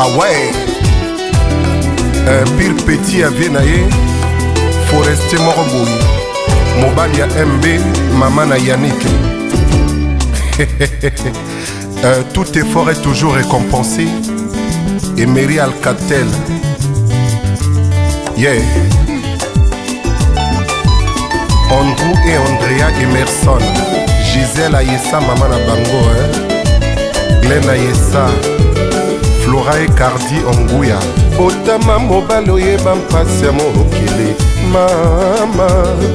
Ah ouais euh, Pire petit à vie na ye Forestier moko boye Mobali ya MB Mama na Yannick Euh, tout effort est toujours récompensé. Et Mary Alcatel. Yeah. Andrew et Andrea Emerson. Gisèle Ayessa, maman na bango. Hein? Glenn Ayessa. Flora et Cardi Onguya. Otama mobali oyeba mpasi ya mokili mama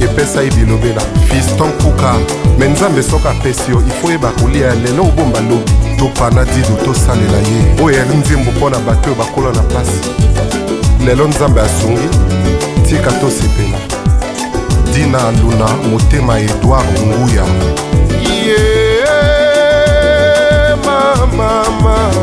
epesa ye bilobela fiston kuka me nzambe soki apesi yo ifo yeba kolia lelo obomba lobi topana didu tosalela ye oyo yali nzembo mpo na bato oyo bakola na mpasi lelo nzambe asungi tika tosepela dina luna motema edward nguya yeah, mama, mama.